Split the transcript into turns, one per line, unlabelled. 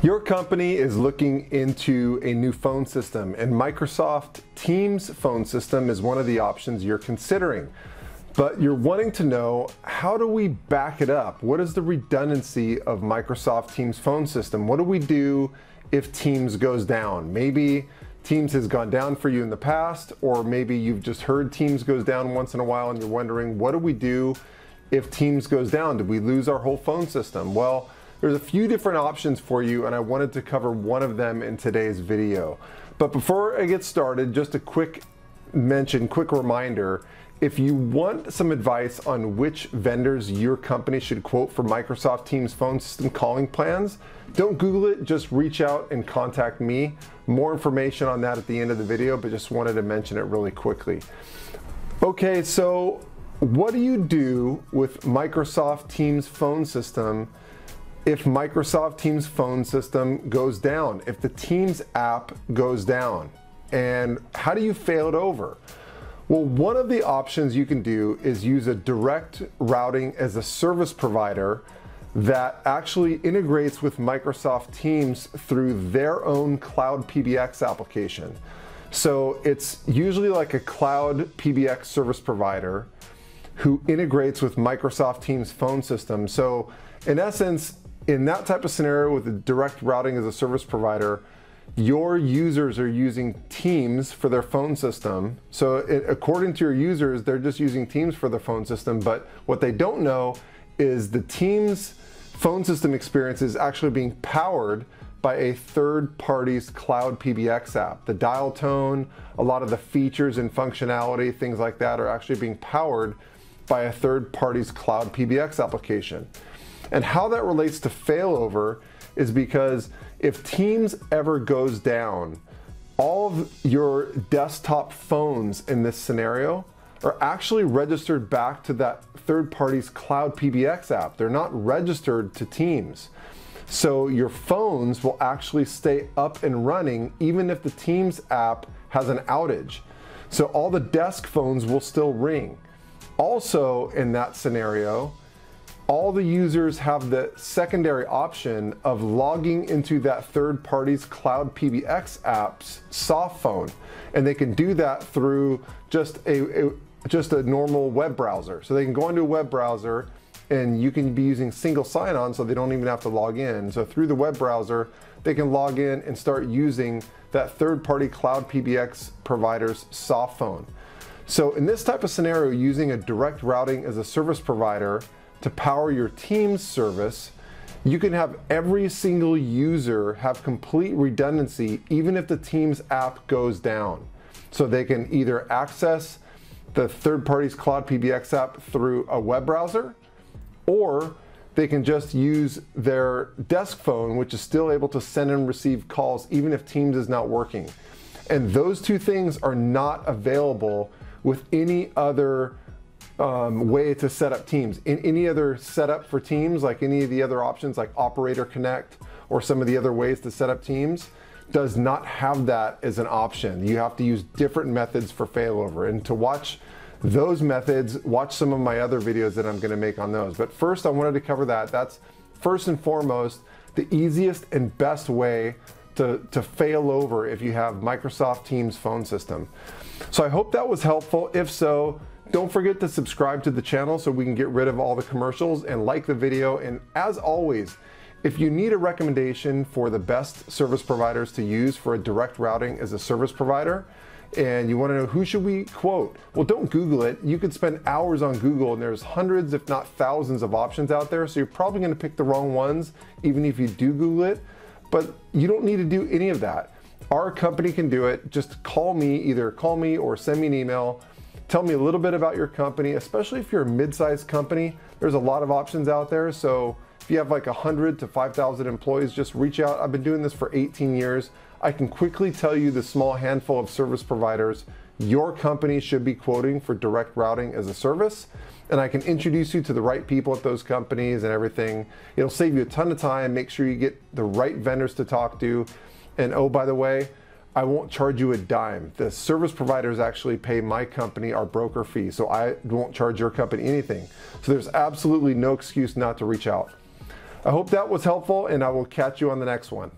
Your company is looking into a new phone system, and Microsoft Teams phone system is one of the options you're considering. But you're wanting to know how do we back it up? What is the redundancy of Microsoft Teams phone system? What do we do if Teams goes down? Maybe Teams has gone down for you in the past, or maybe you've just heard Teams goes down once in a while and you're wondering, what do we do if Teams goes down? Do we lose our whole phone system? Well, there's a few different options for you and I wanted to cover one of them in today's video. But before I get started, just a quick mention, quick reminder, if you want some advice on which vendors your company should quote for Microsoft Teams phone system calling plans, don't Google it, just reach out and contact me. More information on that at the end of the video, but just wanted to mention it really quickly. Okay, so what do you do with Microsoft Teams phone system if Microsoft Teams phone system goes down, if the Teams app goes down, and how do you fail it over? Well, one of the options you can do is use a direct routing as a service provider that actually integrates with Microsoft Teams through their own cloud PBX application. So it's usually like a cloud PBX service provider who integrates with Microsoft Teams phone system. So in essence, in that type of scenario with a direct routing as a service provider, your users are using Teams for their phone system. So it, according to your users, they're just using Teams for their phone system, but what they don't know is the Teams phone system experience is actually being powered by a third party's cloud PBX app. The dial tone, a lot of the features and functionality, things like that are actually being powered by a third party's cloud PBX application. And how that relates to failover is because if Teams ever goes down, all of your desktop phones in this scenario are actually registered back to that third party's cloud PBX app. They're not registered to Teams. So your phones will actually stay up and running even if the Teams app has an outage. So all the desk phones will still ring. Also in that scenario, all the users have the secondary option of logging into that third party's Cloud PBX app's soft phone. And they can do that through just a, a just a normal web browser. So they can go into a web browser and you can be using single sign-on so they don't even have to log in. So through the web browser, they can log in and start using that third-party Cloud PBX provider's soft phone. So in this type of scenario, using a direct routing as a service provider to power your Teams service, you can have every single user have complete redundancy even if the Teams app goes down. So they can either access the third party's Cloud PBX app through a web browser, or they can just use their desk phone, which is still able to send and receive calls even if Teams is not working. And those two things are not available with any other um, way to set up teams. In any other setup for teams, like any of the other options like Operator Connect or some of the other ways to set up teams, does not have that as an option. You have to use different methods for failover. And to watch those methods, watch some of my other videos that I'm gonna make on those. But first I wanted to cover that. That's first and foremost, the easiest and best way to, to fail over if you have Microsoft Teams phone system. So I hope that was helpful. If so, don't forget to subscribe to the channel so we can get rid of all the commercials and like the video. And as always, if you need a recommendation for the best service providers to use for a direct routing as a service provider, and you want to know who should we quote? Well, don't Google it. You could spend hours on Google and there's hundreds, if not thousands of options out there. So you're probably going to pick the wrong ones, even if you do Google it. But you don't need to do any of that. Our company can do it. Just call me, either call me or send me an email Tell me a little bit about your company, especially if you're a mid-sized company. There's a lot of options out there. So if you have like 100 to 5,000 employees, just reach out. I've been doing this for 18 years. I can quickly tell you the small handful of service providers your company should be quoting for direct routing as a service. And I can introduce you to the right people at those companies and everything. It'll save you a ton of time. Make sure you get the right vendors to talk to. And oh, by the way, I won't charge you a dime. The service providers actually pay my company our broker fee, so I won't charge your company anything. So there's absolutely no excuse not to reach out. I hope that was helpful and I will catch you on the next one.